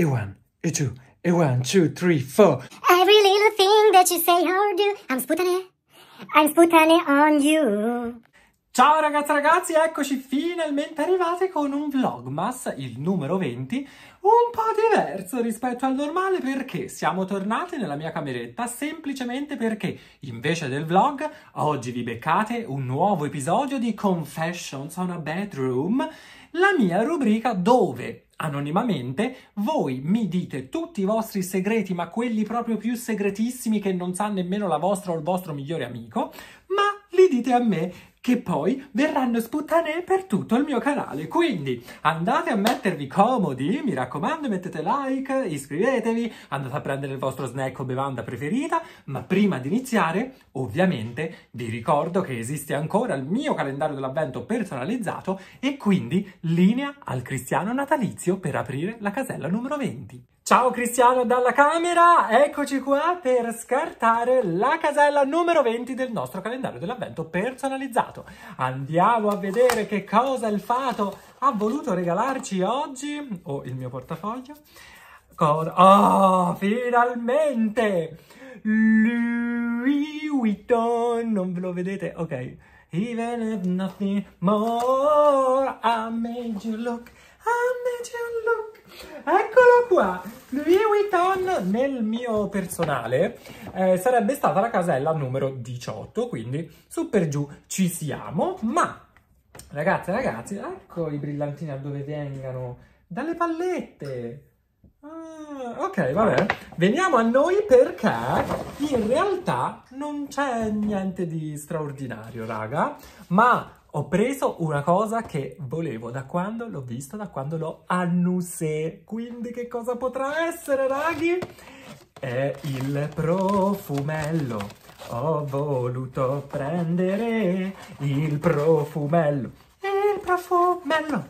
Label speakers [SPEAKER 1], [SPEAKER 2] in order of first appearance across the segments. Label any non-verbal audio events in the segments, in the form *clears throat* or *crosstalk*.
[SPEAKER 1] a one, a two, a one, two, three, four.
[SPEAKER 2] Every little thing that you say or do, I'm sputane. I'm sputane on you.
[SPEAKER 1] Ciao ragazzi ragazzi, eccoci finalmente arrivati con un vlogmas, il numero 20, un po' diverso rispetto al normale perché siamo tornati nella mia cameretta semplicemente perché invece del vlog oggi vi beccate un nuovo episodio di Confessions on a Bedroom, la mia rubrica dove anonimamente voi mi dite tutti i vostri segreti, ma quelli proprio più segretissimi che non sa nemmeno la vostra o il vostro migliore amico, ma li dite a me che poi verranno sputtanee per tutto il mio canale. Quindi andate a mettervi comodi, mi raccomando, mettete like, iscrivetevi, andate a prendere il vostro snack o bevanda preferita, ma prima di iniziare, ovviamente, vi ricordo che esiste ancora il mio calendario dell'avvento personalizzato e quindi linea al cristiano natalizio per aprire la casella numero 20. Ciao Cristiano dalla camera, eccoci qua per scartare la casella numero 20 del nostro calendario dell'avvento personalizzato. Andiamo a vedere che cosa il fato ha voluto regalarci oggi. Oh, il mio portafoglio. Cosa? Oh, finalmente! Louis Vuitton, non ve lo vedete? Ok. Even if nothing more, I made you look, I made you look. Eccolo qua, Louis Vuitton nel mio personale eh, sarebbe stata la casella numero 18, quindi su per giù ci siamo, ma ragazzi ragazzi, ecco i brillantini a dove vengano, dalle pallette. Ah, ok, vabbè. Veniamo a noi perché in realtà non c'è niente di straordinario, raga, ma ho preso una cosa che volevo da quando l'ho visto, da quando l'ho annusé. Quindi che cosa potrà essere, raghi? È il profumello. Ho voluto prendere il profumello. Il profumello.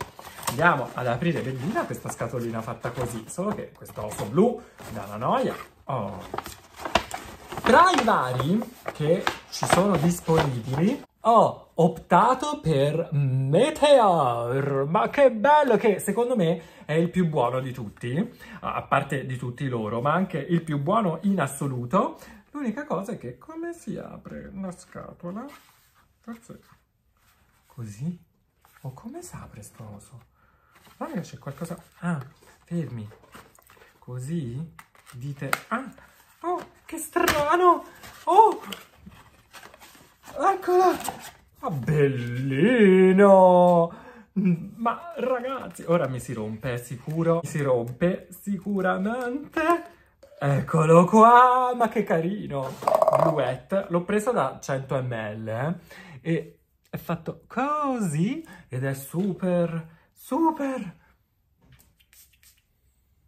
[SPEAKER 1] Andiamo ad aprire bellina questa scatolina fatta così, solo che questo osso blu dà una noia. Oh. Tra i vari che ci sono disponibili, ho optato per Meteor, ma che bello che secondo me è il più buono di tutti, a parte di tutti loro, ma anche il più buono in assoluto. L'unica cosa è che come si apre la scatola? Forse così? O come si apre sto oso? Guarda che c'è qualcosa... Ah, fermi. Così dite... Ah, oh, che strano! Oh, Eccola! Ah, bellino! Ma ragazzi, ora mi si rompe, sicuro? Mi si rompe sicuramente. Eccolo qua, ma che carino! Bluette, l'ho preso da 100 ml eh? e è fatto così ed è super, super...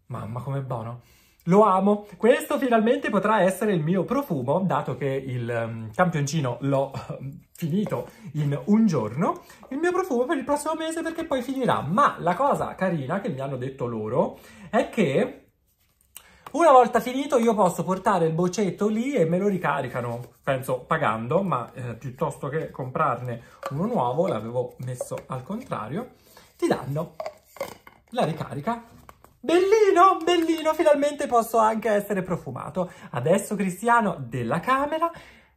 [SPEAKER 1] Mamma, com'è buono! Lo amo. Questo finalmente potrà essere il mio profumo, dato che il um, campioncino l'ho um, finito in un giorno. Il mio profumo per il prossimo mese perché poi finirà. Ma la cosa carina che mi hanno detto loro è che una volta finito io posso portare il boccetto lì e me lo ricaricano, penso pagando, ma eh, piuttosto che comprarne uno nuovo, l'avevo messo al contrario, ti danno la ricarica Bellino, bellino, finalmente posso anche essere profumato. Adesso, Cristiano, della camera,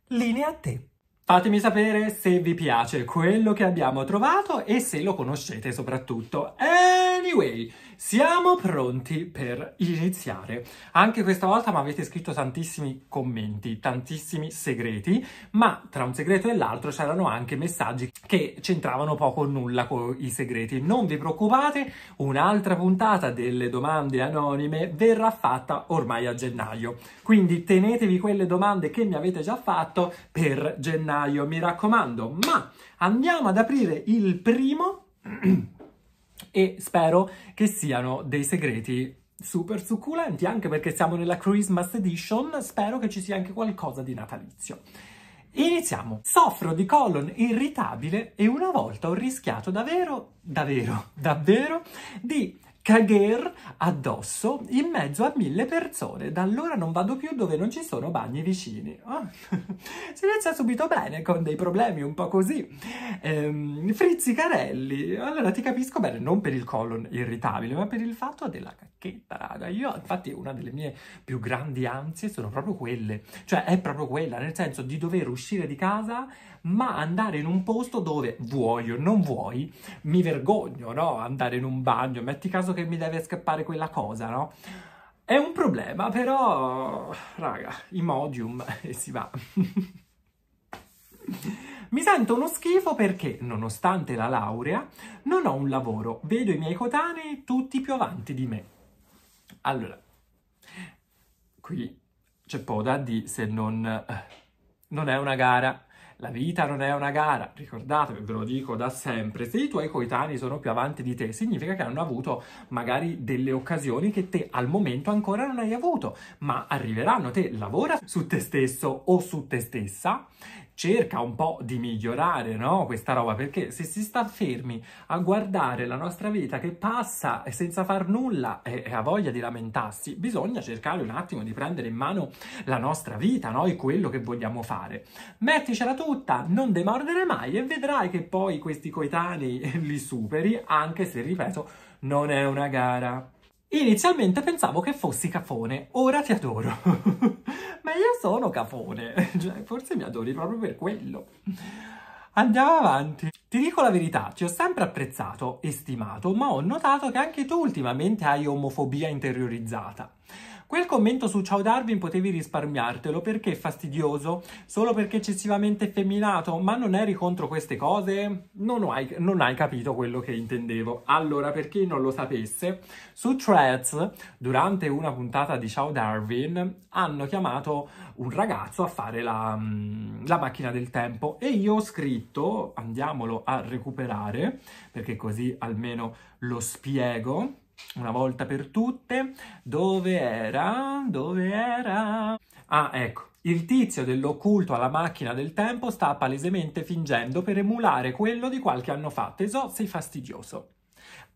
[SPEAKER 1] linea a te. Fatemi sapere se vi piace quello che abbiamo trovato e se lo conoscete soprattutto. Anyway, siamo pronti per iniziare. Anche questa volta mi avete scritto tantissimi commenti, tantissimi segreti, ma tra un segreto e l'altro c'erano anche messaggi che c'entravano poco o nulla con i segreti. Non vi preoccupate, un'altra puntata delle domande anonime verrà fatta ormai a gennaio. Quindi tenetevi quelle domande che mi avete già fatto per gennaio mi raccomando. Ma andiamo ad aprire il primo *clears throat* e spero che siano dei segreti super succulenti, anche perché siamo nella Christmas Edition, spero che ci sia anche qualcosa di natalizio. Iniziamo. Soffro di colon irritabile e una volta ho rischiato davvero, davvero, davvero di cagher addosso in mezzo a mille persone. Da allora non vado più dove non ci sono bagni vicini. Oh. *laughs* si inizia subito bene con dei problemi un po' così. Ehm, frizzicarelli. Allora ti capisco bene, non per il colon irritabile, ma per il fatto della cacchetta, raga. Io, infatti, una delle mie più grandi ansie sono proprio quelle. Cioè, è proprio quella, nel senso di dover uscire di casa ma andare in un posto dove vuoi o non vuoi, mi vergogno, no? Andare in un bagno, metti caso che mi deve scappare quella cosa, no? È un problema, però, raga, Imodium e si va. *laughs* Mi sento uno schifo perché, nonostante la laurea, non ho un lavoro. Vedo i miei coetanei tutti più avanti di me. Allora, qui c'è poco da dire se non... Eh, non è una gara. La vita non è una gara, ricordatevi, ve lo dico da sempre, se i tuoi coetanei sono più avanti di te, significa che hanno avuto magari delle occasioni che te al momento ancora non hai avuto, ma arriveranno, te lavora su te stesso o su te stessa cerca un po' di migliorare no? questa roba perché se si sta fermi a guardare la nostra vita che passa senza far nulla e, ha voglia di lamentarsi bisogna cercare un attimo di prendere in mano la nostra vita no? e quello che vogliamo fare metticela tutta non demordere mai e vedrai che poi questi coetanei li superi anche se ripeto non è una gara Inizialmente pensavo che fossi cafone, ora ti adoro. *laughs* Ma io sono cafone, *laughs* cioè, forse mi adori proprio per quello. Andiamo avanti. Ti dico la verità, ti ho sempre apprezzato e stimato, ma ho notato che anche tu ultimamente hai omofobia interiorizzata. Quel commento su Ciao Darwin potevi risparmiartelo perché è fastidioso, solo perché eccessivamente effeminato, ma non eri contro queste cose? Non hai, non hai capito quello che intendevo. Allora, per chi non lo sapesse, su Threads, durante una puntata di Ciao Darwin, hanno chiamato un ragazzo a fare la, mm, la macchina del tempo e io ho scritto, andiamolo a recuperare, perché così almeno lo spiego una volta per tutte, dove era? Dove era? Ah, ecco. Il tizio dell'occulto alla macchina del tempo sta palesemente fingendo per emulare quello di qualche anno fa. Tesò, sei fastidioso.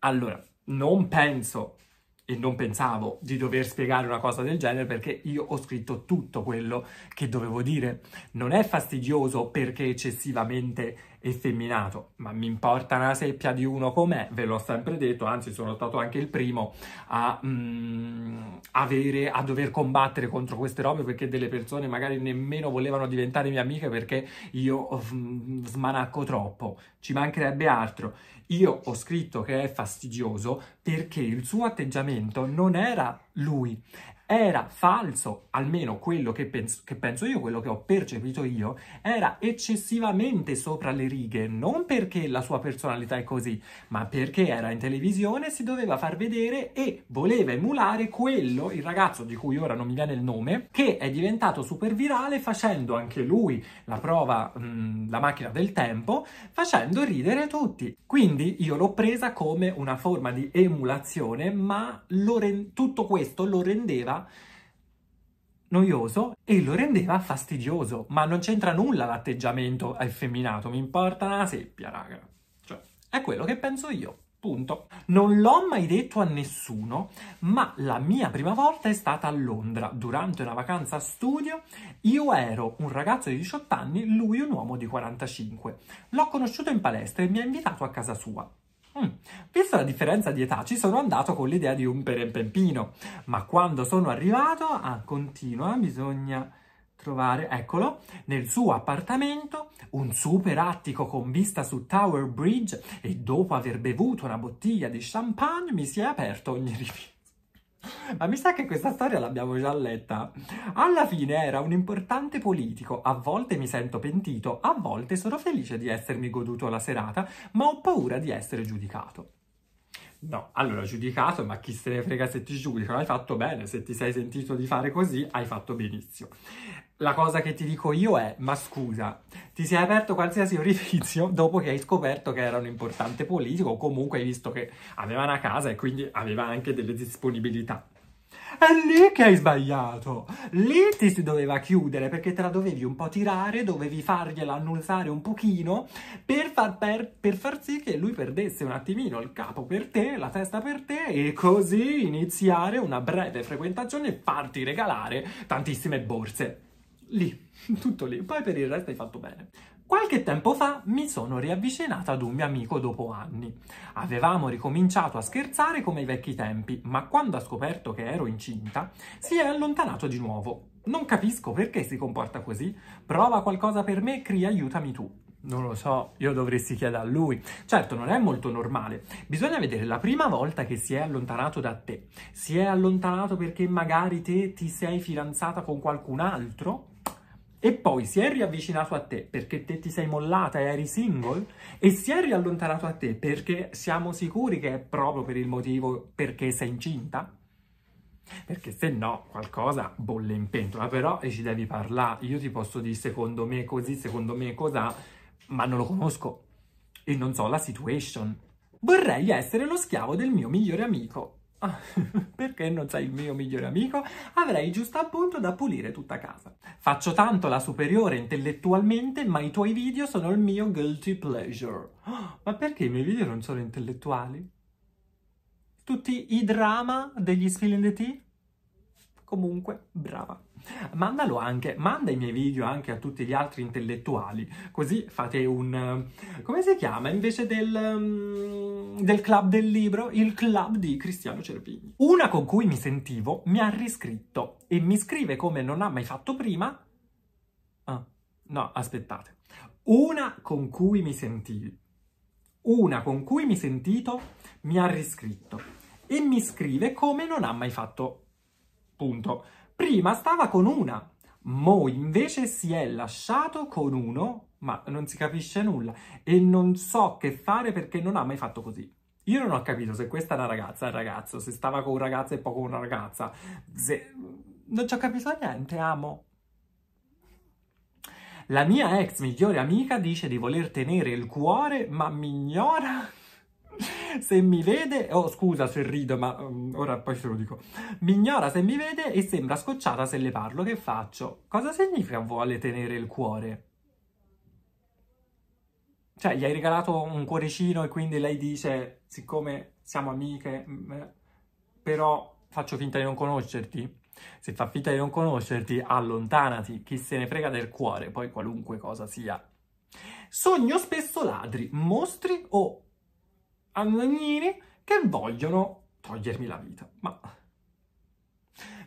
[SPEAKER 1] Allora, non penso e non pensavo di dover spiegare una cosa del genere perché io ho scritto tutto quello che dovevo dire. Non è fastidioso perché eccessivamente effeminato, ma mi importa una seppia di uno com'è, ve l'ho sempre detto, anzi sono stato anche il primo a, mm, avere, a dover combattere contro queste robe perché delle persone magari nemmeno volevano diventare mie amiche perché io mm, smanacco troppo, ci mancherebbe altro. Io ho scritto che è fastidioso perché il suo atteggiamento non era lui, era falso, almeno quello che penso, che penso, io, quello che ho percepito io, era eccessivamente sopra le righe, non perché la sua personalità è così, ma perché era in televisione, si doveva far vedere e voleva emulare quello, il ragazzo di cui ora non mi viene il nome, che è diventato super virale facendo anche lui la prova, mh, la macchina del tempo, facendo ridere tutti. Quindi io l'ho presa come una forma di emulazione, ma tutto questo lo rendeva noioso e lo rendeva fastidioso, ma non c'entra nulla l'atteggiamento effeminato, mi importa una seppia, raga. Cioè, è quello che penso io. Punto. Non l'ho mai detto a nessuno, ma la mia prima volta è stata a Londra, durante una vacanza studio. Io ero un ragazzo di 18 anni, lui un uomo di 45. L'ho conosciuto in palestra e mi ha invitato a casa sua. Mm. Vista la differenza di età, ci sono andato con l'idea di un perempempino, ma quando sono arrivato, ah, continua, bisogna trovare, eccolo, nel suo appartamento, un super attico con vista su Tower Bridge e dopo aver bevuto una bottiglia di champagne mi si è aperto ogni rifino. Ma mi sa che questa storia l'abbiamo già letta. Alla fine era un importante politico, a volte mi sento pentito, a volte sono felice di essermi goduto la serata, ma ho paura di essere giudicato. No, allora giudicato, ma chi se ne frega se ti giudicano, hai fatto bene, se ti sei sentito di fare così, hai fatto benissimo. La cosa che ti dico io è, ma scusa, ti sei aperto qualsiasi *laughs* orifizio dopo che hai scoperto che era un importante politico o comunque hai visto che aveva una casa e quindi aveva anche delle disponibilità. È lì che hai sbagliato. Lì ti si doveva chiudere perché te la dovevi un po' tirare, dovevi fargliela annusare un pochino per far, per, per far sì che lui perdesse un attimino il capo per te, la testa per te e così iniziare una breve frequentazione e farti regalare tantissime borse. Lì, *laughs* tutto lì. Poi per il resto hai fatto bene. Qualche tempo fa mi sono riavvicinata ad un mio amico dopo anni. Avevamo ricominciato a scherzare come ai vecchi tempi, ma quando ha scoperto che ero incinta, si è allontanato di nuovo. Non capisco perché si comporta così. Prova qualcosa per me, Cri, aiutami tu. Non lo so, io dovresti chiedere a lui. Certo, non è molto normale. Bisogna vedere la prima volta che si è allontanato da te. Si è allontanato perché magari te ti sei fidanzata con qualcun altro? e poi si è riavvicinato a te perché te ti sei mollata e eri single e si è riallontanato a te perché siamo sicuri che è proprio per il motivo perché sei incinta? Perché se no qualcosa bolle in pentola, però e ci devi parlare. Io ti posso dire secondo me così, secondo me cos'ha, ma non lo conosco e non so la situation. Vorrei essere lo schiavo del mio migliore amico. Ah, *laughs* perché non sei il mio migliore amico? Avrei giusto appunto da pulire tutta casa. Faccio tanto la superiore intellettualmente, ma i tuoi video sono il mio guilty pleasure. ma perché i miei video non sono intellettuali? Tutti i drama degli Spill the Tea? Comunque, brava. Mandalo anche, manda i miei video anche a tutti gli altri intellettuali, così fate un... come si chiama? Invece del, um, del club del libro, il club di Cristiano Cervini. Una con cui mi sentivo mi ha riscritto e mi scrive come non ha mai fatto prima... Ah, no, aspettate. Una con cui mi sentivi. Una con cui mi sentito mi ha riscritto e mi scrive come non ha mai fatto Punto. Prima stava con una, mo invece si è lasciato con uno, ma non si capisce nulla e non so che fare perché non ha mai fatto così. Io non ho capito se questa è una ragazza, un ragazzo, se stava con un ragazzo e poi con una ragazza. Se... Non ci ho capito niente, amo. La mia ex migliore amica dice di voler tenere il cuore, ma mi ignora se mi vede, oh scusa se rido, ma um, ora poi ce lo dico, mi ignora se mi vede e sembra scocciata se le parlo, che faccio? Cosa significa vuole tenere il cuore? Cioè, gli hai regalato un cuoricino e quindi lei dice, siccome siamo amiche, mm, però faccio finta di non conoscerti? Se fa finta di non conoscerti, allontanati, chi se ne frega del cuore, poi qualunque cosa sia. Sogno spesso ladri, mostri o andagnini che vogliono togliermi la vita. Ma...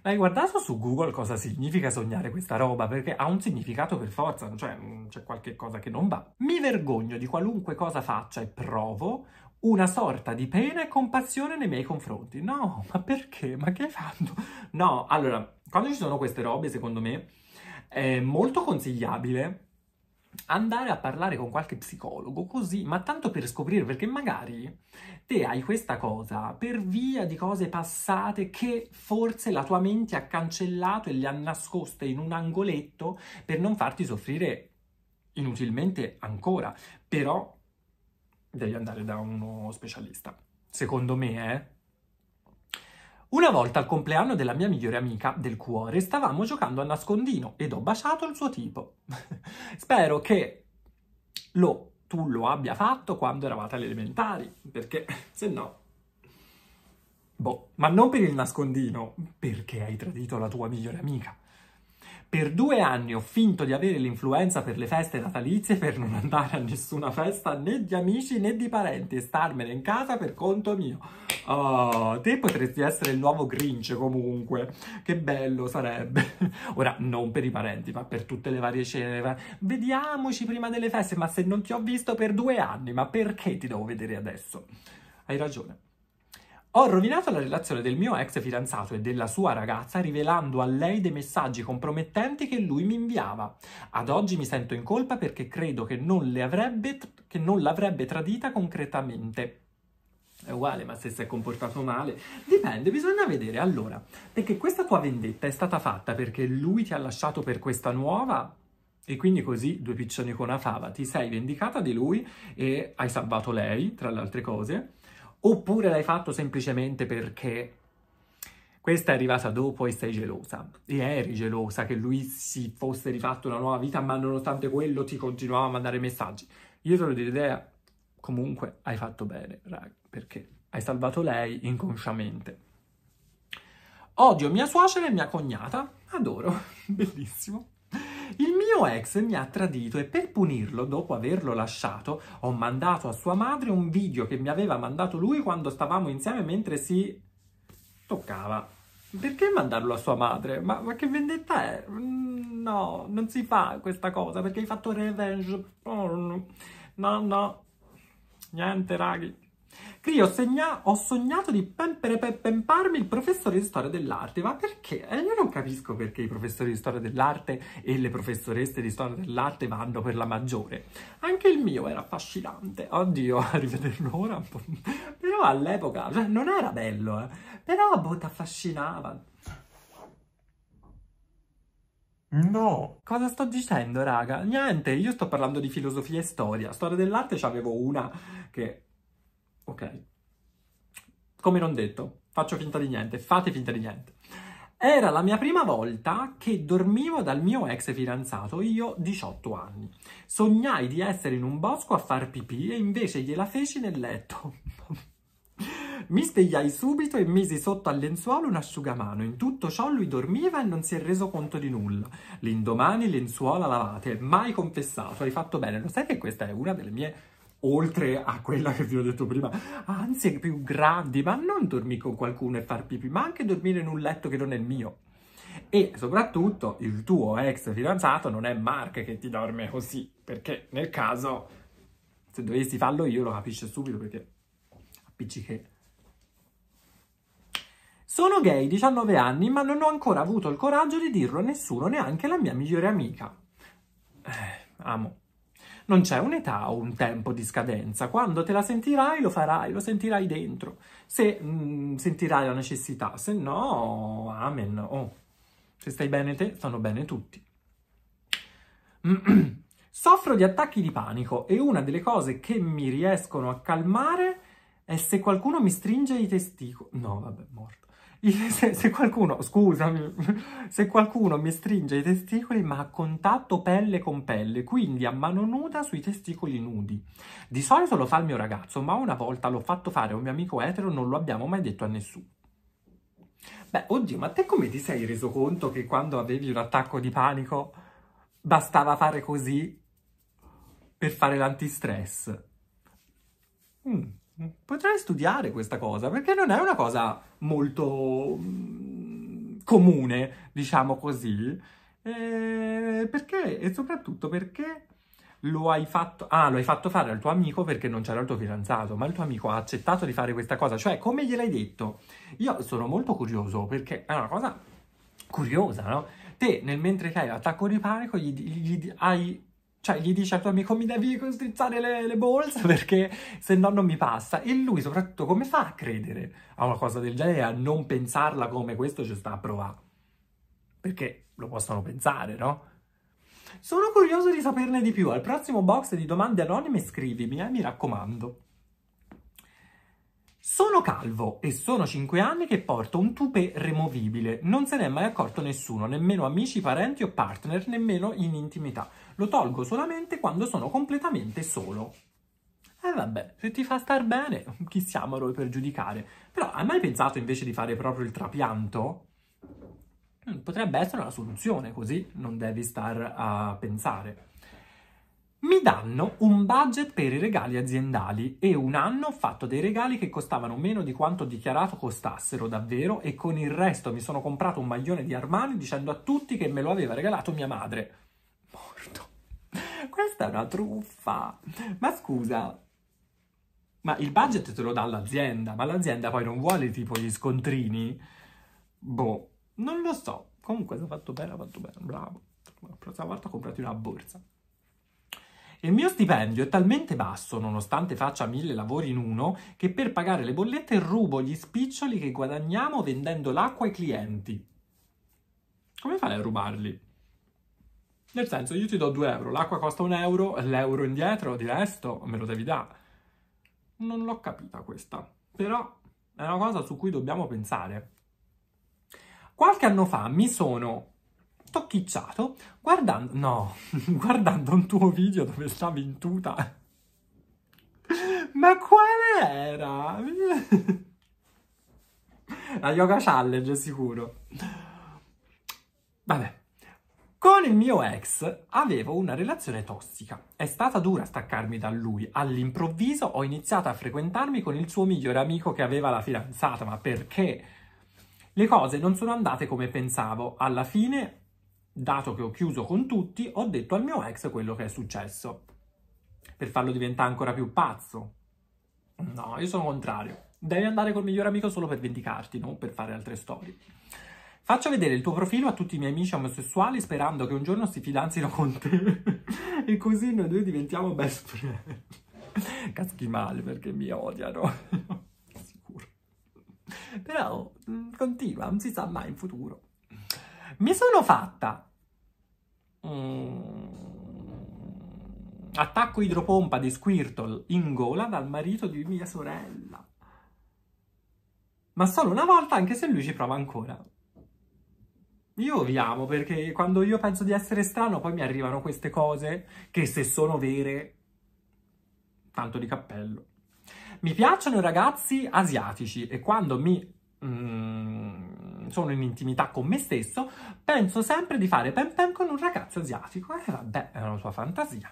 [SPEAKER 1] hai guardato su Google cosa significa sognare questa roba? Perché ha un significato per forza, cioè c'è qualche cosa che non va. Mi vergogno di qualunque cosa faccia e provo una sorta di pena e compassione nei miei confronti. No, ma perché? Ma che hai fatto? No, allora, quando ci sono queste robe, secondo me, è molto consigliabile andare a parlare con qualche psicologo così, ma tanto per scoprire, perché magari te hai questa cosa per via di cose passate che forse la tua mente ha cancellato e le ha nascoste in un angoletto per non farti soffrire inutilmente ancora, però devi andare da uno specialista. Secondo me, eh, una volta al compleanno della mia migliore amica del cuore stavamo giocando a nascondino ed ho baciato il suo tipo. *laughs* Spero che lo, tu lo abbia fatto quando eravate alle elementari, perché *laughs* se no... Boh, ma non per il nascondino, perché hai tradito la tua migliore amica. Per due anni ho finto di avere l'influenza per le feste natalizie per non andare a nessuna festa né di amici né di parenti e starmene in casa per conto mio. Oh, te potresti essere il nuovo Grinch comunque. Che bello sarebbe. *laughs* Ora, non per i parenti, ma per tutte le varie cene. Vediamoci prima delle feste, ma se non ti ho visto per due anni, ma perché ti devo vedere adesso? Hai ragione. Ho rovinato la relazione del mio ex fidanzato e della sua ragazza rivelando a lei dei messaggi compromettenti che lui mi inviava. Ad oggi mi sento in colpa perché credo che non, avrebbe, che non l'avrebbe tradita concretamente. È uguale, ma se si è comportato male, dipende, bisogna vedere. Allora, perché questa tua vendetta è stata fatta perché lui ti ha lasciato per questa nuova e quindi così, due piccioni con una fava, ti sei vendicata di lui e hai salvato lei, tra le altre cose, Oppure l'hai fatto semplicemente perché Questa è arrivata dopo e sei gelosa. E eri gelosa che lui si fosse rifatto una nuova vita, ma nonostante quello ti continuava a mandare messaggi. Io te lo dico idea, comunque hai fatto bene, raga, perché hai salvato lei inconsciamente. Odio mia suocera e mia cognata, adoro, *laughs* bellissimo. Il mio ex mi ha tradito e per punirlo, dopo averlo lasciato, ho mandato a sua madre un video che mi aveva mandato lui quando stavamo insieme mentre si toccava. Perché mandarlo a sua madre? Ma, ma che vendetta è? Mm, no, non si fa questa cosa perché hai fatto revenge porn. No, no. Niente, raghi. Ho, segna- ho sognato di pemparmi il professore di storia dell'arte, ma perché? Eh, io non capisco perché i professori di storia dell'arte e le professoresse di storia dell'arte vanno per la maggiore. Anche il mio era affascinante. Oddio, *laughs* a rivederlo ora un po'. Però all'epoca, cioè, non era bello, eh. Però, boh, ti affascinava. No. Cosa sto dicendo, raga? Niente, io sto parlando di filosofia e storia. Storia dell'arte c'avevo una che Ok. Come non detto, faccio finta di niente, fate finta di niente. Era la mia prima volta che dormivo dal mio ex fidanzato, io 18 anni. Sognai di essere in un bosco a far pipì e invece gliela feci nel letto. *laughs* Mi svegliai subito e misi sotto al lenzuolo un asciugamano. In tutto ciò lui dormiva e non si è reso conto di nulla. L'indomani lenzuola lavate, mai confessato, hai fatto bene. Lo sai che questa è una delle mie oltre a quella che vi ho detto prima, ansie più grandi, ma non dormire con qualcuno e far pipì, ma anche dormire in un letto che non è il mio. E soprattutto il tuo ex fidanzato non è Mark che ti dorme così, perché nel caso, se dovessi farlo io lo capisce subito perché appicciche. Sono gay, 19 anni, ma non ho ancora avuto il coraggio di dirlo a nessuno, neanche alla mia migliore amica. Eh, amo non c'è un'età o un tempo di scadenza. Quando te la sentirai, lo farai, lo sentirai dentro. Se mh, mm, sentirai la necessità, se no, amen. Oh, se stai bene te, stanno bene tutti. *clears throat* Soffro di attacchi di panico e una delle cose che mi riescono a calmare è se qualcuno mi stringe i testicoli. No, vabbè, morto. *laughs* Se, se, qualcuno, scusami, *laughs* se qualcuno mi stringe i testicoli ma a contatto pelle con pelle, quindi a mano nuda sui testicoli nudi. Di solito lo fa il mio ragazzo, ma una volta l'ho fatto fare a un mio amico etero, non lo abbiamo mai detto a nessuno. Beh, oddio, ma te come ti sei reso conto che quando avevi un attacco di panico bastava fare così per fare l'antistress? Mm. Potrei studiare questa cosa, perché non è una cosa molto mm, comune, diciamo così. E perché? E soprattutto perché lo hai fatto... Ah, lo hai fatto fare al tuo amico perché non c'era il tuo fidanzato, ma il tuo amico ha accettato di fare questa cosa. Cioè, come gliel'hai detto? Io sono molto curioso, perché è una cosa curiosa, no? Te, nel mentre che hai l'attacco di panico, gli, gli, gli hai cioè, gli dice al tuo amico mi devi strizzare le, le bolse *laughs* perché se no non mi passa. E lui, soprattutto, come fa a credere a una cosa del genere e a non pensarla come questo ci sta a provare? Perché lo possono pensare, no? Sono curioso di saperne di più. Al prossimo box di domande anonime scrivimi, eh, mi raccomando. Sono calvo e sono 5 anni che porto un tupè removibile. Non se ne è mai accorto nessuno, nemmeno amici, parenti o partner, nemmeno in intimità. Lo tolgo solamente quando sono completamente solo. E eh vabbè, se ti fa star bene, chi siamo noi per giudicare? Però hai mai pensato invece di fare proprio il trapianto? Mm, potrebbe essere una soluzione, così non devi star a pensare mi danno un budget per i regali aziendali e un anno ho fatto dei regali che costavano meno di quanto dichiarato costassero davvero e con il resto mi sono comprato un maglione di Armani dicendo a tutti che me lo aveva regalato mia madre. Morto. Questa è una truffa. Ma scusa, ma il budget te lo dà l'azienda, ma l'azienda poi non vuole tipo gli scontrini? Boh, non lo so. Comunque se ha fatto bene, ha fatto bene, bravo. La prossima volta comprati una borsa. Il mio stipendio è talmente basso, nonostante faccia mille lavori in uno, che per pagare le bollette rubo gli spiccioli che guadagniamo vendendo l'acqua ai clienti. Come fai a rubarli? Nel senso, io ti do 2 euro, l'acqua costa un euro, l'euro indietro di resto me lo devi dare. Non l'ho capita questa, però è una cosa su cui dobbiamo pensare. Qualche anno fa mi sono tocchicciato guardando, no, *laughs* guardando un tuo video dove stavi in tuta. Ma quale era? La yoga challenge sicuro. Vabbè. Con il mio ex avevo una relazione tossica. È stata dura staccarmi da lui. All'improvviso ho iniziato a frequentarmi con il suo migliore amico che aveva la fidanzata. Ma perché? Le cose non sono andate come pensavo. Alla fine, dato che ho chiuso con tutti, ho detto al mio ex quello che è successo. Per farlo diventare ancora più pazzo. No, io sono contrario. Devi andare col migliore amico solo per vendicarti, non per fare altre storie. Faccio vedere il tuo profilo a tutti i miei amici omosessuali sperando che un giorno si fidanzino con te *laughs* e così noi due diventiamo best friend. Caschi male perché mi odiano. *laughs* Sicuro. Però mm, continua, non si sa mai in futuro. Mi sono fatta mm, attacco idropompa di Squirtle in gola dal marito di mia sorella. Ma solo una volta anche se lui ci prova ancora. Io vi amo perché quando io penso di essere strano poi mi arrivano queste cose che se sono vere, tanto di cappello. Mi piacciono i ragazzi asiatici e quando mi mm, sono in intimità con me stesso penso sempre di fare pen pen con un ragazzo asiatico. E eh, vabbè, è una sua fantasia.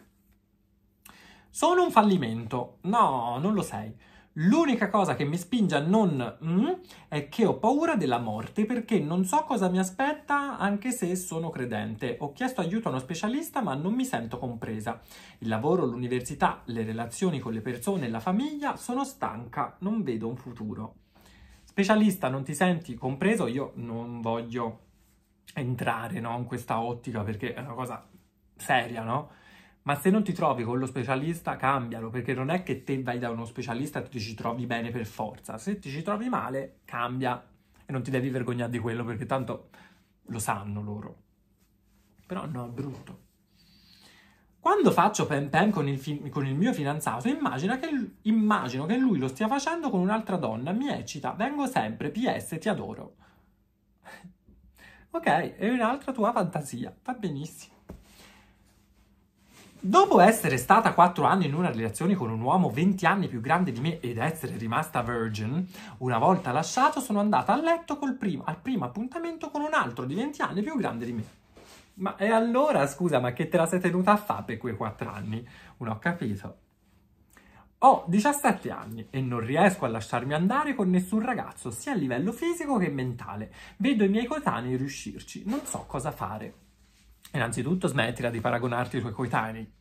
[SPEAKER 1] Sono un fallimento. No, non lo sei. L'unica cosa che mi spinge a non mm, è che ho paura della morte perché non so cosa mi aspetta anche se sono credente. Ho chiesto aiuto a uno specialista ma non mi sento compresa. Il lavoro, l'università, le relazioni con le persone e la famiglia, sono stanca, non vedo un futuro. Specialista, non ti senti compreso? Io non voglio entrare no, in questa ottica perché è una cosa seria, no? Ma se non ti trovi con lo specialista, cambialo, perché non è che te vai da uno specialista e ti ci trovi bene per forza. Se ti ci trovi male, cambia e non ti devi vergognare di quello, perché tanto lo sanno loro. Però no, è brutto. Quando faccio pen pen con il, fi- con il mio fidanzato, che, immagino che lui lo stia facendo con un'altra donna, mi eccita, vengo sempre, PS, ti adoro. *laughs* ok, è un'altra tua fantasia, va benissimo. Dopo essere stata 4 anni in una relazione con un uomo 20 anni più grande di me ed essere rimasta virgin, una volta lasciato sono andata a letto primo, al primo appuntamento con un altro di 20 anni più grande di me. Ma e allora, scusa, ma che te la sei tenuta a fare per quei 4 anni? Non ho capito. Ho 17 anni e non riesco a lasciarmi andare con nessun ragazzo, sia a livello fisico che mentale. Vedo i miei coetanei riuscirci, non so cosa fare. Innanzitutto smettila di paragonarti ai tuoi coetanei.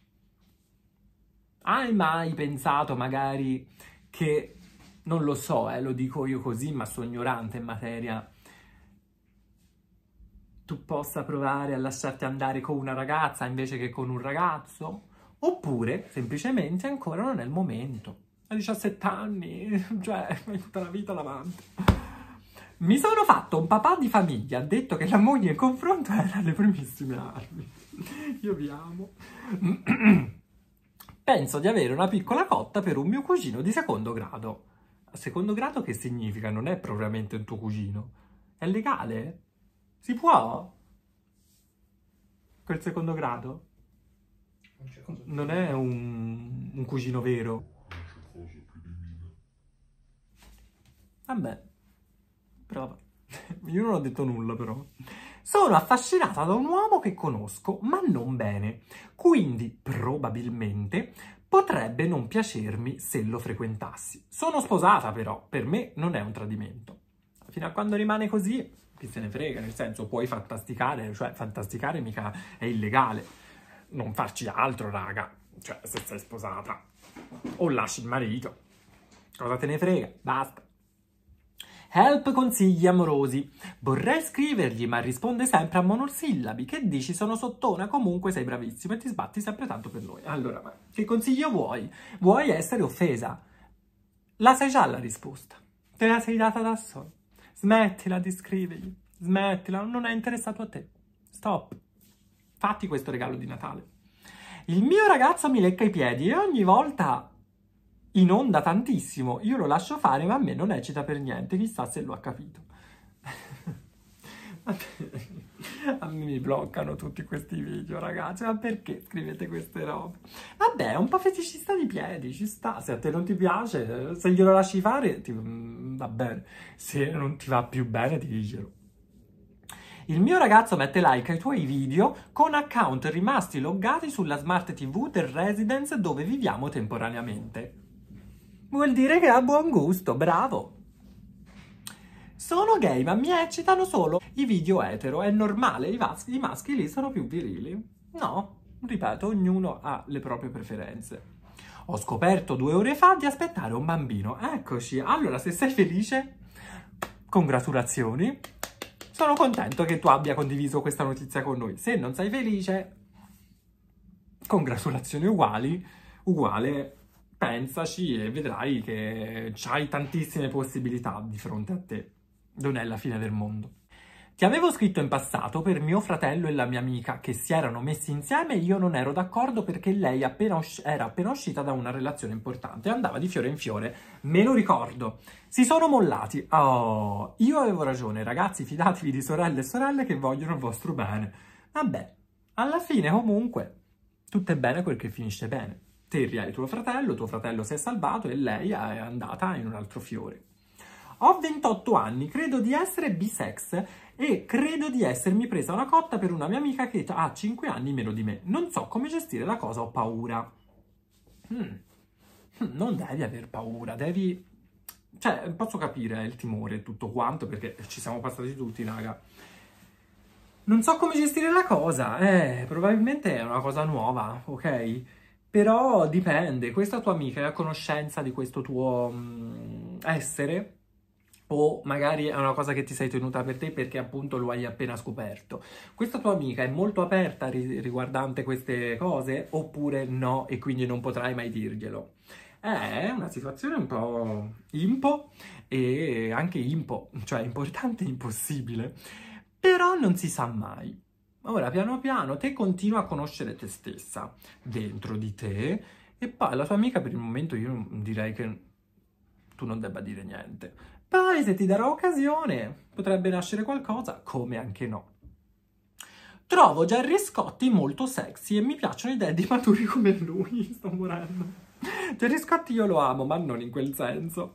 [SPEAKER 1] Hai mai pensato magari che, non lo so, eh, lo dico io così, ma sono ignorante in materia, tu possa provare a lasciarti andare con una ragazza invece che con un ragazzo? Oppure semplicemente ancora non è il momento. A 17 anni, *laughs* cioè, hai tutta la vita davanti. Mi sono fatto un papà di famiglia, ha detto che la moglie in confronto era alle primissime armi. Io vi amo. *clears throat* Penso di avere una piccola cotta per un mio cugino di secondo grado. Secondo grado che significa? Non è propriamente un tuo cugino. È legale? Si può? Quel secondo grado? Non è un, un cugino vero. Vabbè. Prova. *laughs* Io non ho detto nulla però. Sono affascinata da un uomo che conosco, ma non bene. Quindi, probabilmente, potrebbe non piacermi se lo frequentassi. Sono sposata però, per me non è un tradimento. Fino a quando rimane così, chi se ne frega, nel senso puoi fantasticare, cioè fantasticare mica è illegale. Non farci altro, raga. Cioè, se sei sposata. O lasci il marito. Cosa te ne frega? Basta. Help consigli amorosi. Vorrei scrivergli, ma risponde sempre a monosillabi. Che dici? Sono sottona, comunque sei bravissimo e ti sbatti sempre tanto per noi. Allora, ma che consiglio vuoi? Vuoi essere offesa? La sai già la risposta. Te la sei data da solo. Smettila di scrivergli. Smettila, non è interessato a te. Stop. Fatti questo regalo di Natale. Il mio ragazzo mi lecca i piedi e ogni volta inonda tantissimo. Io lo lascio fare, ma a me non eccita per niente. Chissà se lo ha capito. *laughs* *laughs* Mi bloccano tutti questi video, ragazzi. Ma perché scrivete queste robe? Vabbè, è un po' feticista di piedi, ci sta. Se a te non ti piace, se glielo lasci fare, ti... Mm, va bene. Se non ti va più bene, ti dicelo. Il mio ragazzo mette like ai tuoi video con account rimasti loggati sulla smart TV del residence dove viviamo temporaneamente. Vuol dire che ha buon gusto, bravo! Sono gay, ma mi eccitano solo i video etero. È normale, i, maschi, i maschili sono più virili? No, ripeto, ognuno ha le proprie preferenze. Ho scoperto due ore fa di aspettare un bambino. Eccoci. Allora, se sei felice, congratulazioni. Sono contento che tu abbia condiviso questa notizia con noi. Se non sei felice, congratulazioni uguali, uguale, pensaci e vedrai che hai tantissime possibilità di fronte a te non è la fine del mondo. Ti avevo scritto in passato per mio fratello e la mia amica che si erano messi insieme e io non ero d'accordo perché lei appena era appena uscita da una relazione importante e andava di fiore in fiore. Me lo ricordo. Si sono mollati. Oh, io avevo ragione, ragazzi, fidatevi di sorelle e sorelle che vogliono il vostro bene. Vabbè, alla fine comunque tutto è bene quel che finisce bene. Terry hai tuo fratello, tuo fratello si è salvato e lei è andata in un altro fiore. Ho 28 anni, credo di essere bisex e credo di essermi presa una cotta per una mia amica che ha 5 anni meno di me. Non so come gestire la cosa, ho paura. Hmm. Non devi aver paura, devi... Cioè, posso capire il timore e tutto quanto, perché ci siamo passati tutti, raga. Non so come gestire la cosa, eh, probabilmente è una cosa nuova, ok? Però dipende, questa tua amica è a conoscenza di questo tuo mm, essere o magari è una cosa che ti sei tenuta per te perché appunto lo hai appena scoperto. Questa tua amica è molto aperta riguardante queste cose oppure no e quindi non potrai mai dirglielo? È una situazione un po' impo e anche impo, cioè importante e impossibile, però non si sa mai. Ora, piano piano, te continua a conoscere te stessa dentro di te e poi la tua amica per il momento io direi che tu non debba dire niente poi, se ti darò occasione, potrebbe nascere qualcosa, come anche no. Trovo Gerry Scotti molto sexy e mi piacciono i daddy maturi come lui. *laughs* Sto morendo. Gerry Scotti io lo amo, ma non in quel senso.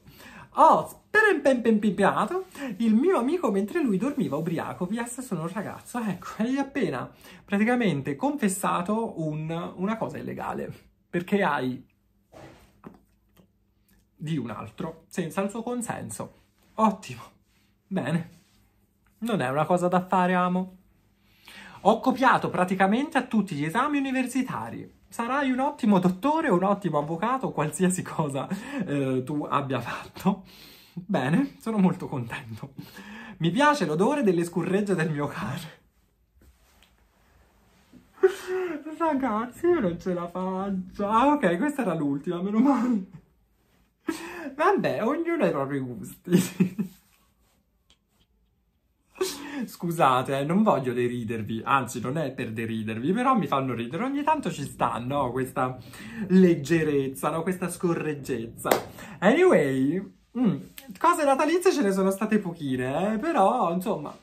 [SPEAKER 1] Ho sperempempempiato il mio amico mentre lui dormiva ubriaco. PS sono un ragazzo. Ecco, hai appena praticamente confessato un, una cosa illegale. Perché hai di un altro senza il suo consenso. Ottimo. Bene. Non è una cosa da fare, amo. Ho copiato praticamente a tutti gli esami universitari. Sarai un ottimo dottore, un ottimo avvocato, qualsiasi cosa eh, tu abbia fatto. Bene, sono molto contento. Mi piace l'odore delle scurregge del mio cane. *laughs* Ragazzi, io non ce la faccio. Ah, ok, questa era l'ultima, meno male. Vabbè, ognuno ha i propri gusti. Scusate, eh, non voglio deridervi, anzi non è per deridervi, però mi fanno ridere, ogni tanto ci sta, no? Questa leggerezza, no? Questa scorreggezza. Anyway, mm, cose natalizie ce ne sono state pochine, eh? però insomma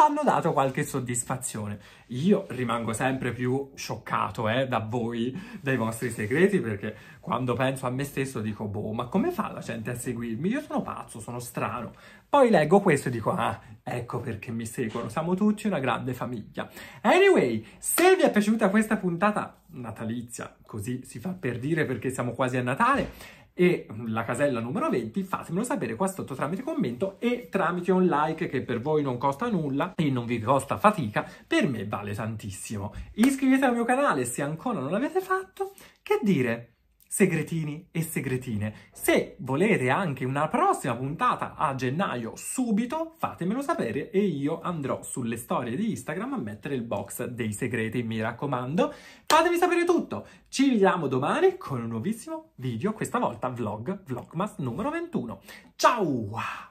[SPEAKER 1] ci hanno dato qualche soddisfazione. Io rimango sempre più scioccato eh, da voi, dai vostri segreti, perché quando penso a me stesso dico, boh, ma come fa la gente a seguirmi? Io sono pazzo, sono strano. Poi leggo questo e dico, ah, ecco perché mi seguono, siamo tutti una grande famiglia. Anyway, se vi è piaciuta questa puntata natalizia, così si fa per dire perché siamo quasi a Natale, e la casella numero 20 fatemelo sapere qua sotto tramite commento e tramite un like che per voi non costa nulla e non vi costa fatica, per me vale tantissimo. Iscrivetevi al mio canale se ancora non l'avete fatto, che dire? Segretini e segretine. Se volete anche una prossima puntata a gennaio subito, fatemelo sapere e io andrò sulle storie di Instagram a mettere il box dei segreti, mi raccomando. Fatemi sapere tutto. Ci vediamo domani con un nuovissimo video, questa volta vlog, vlogmas numero 21. Ciao!